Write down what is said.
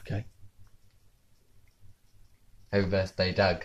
Okay. Happy birthday, Doug.